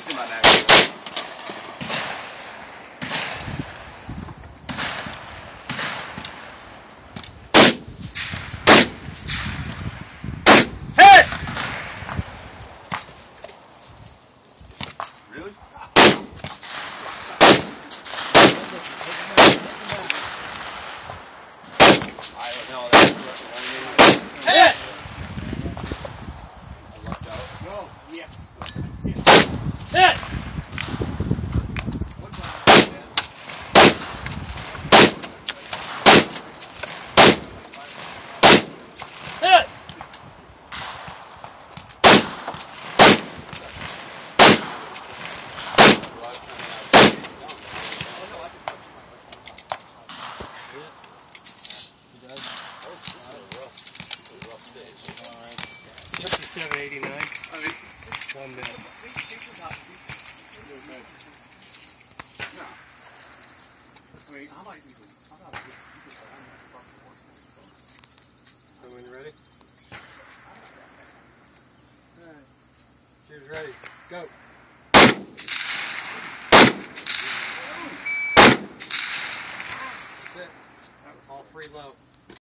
島だよ Sixty-seven eighty-nine. I mean, I might even. I'm a good speaker, I'm ready? Alright. She's ready. Go. That's it. All three low.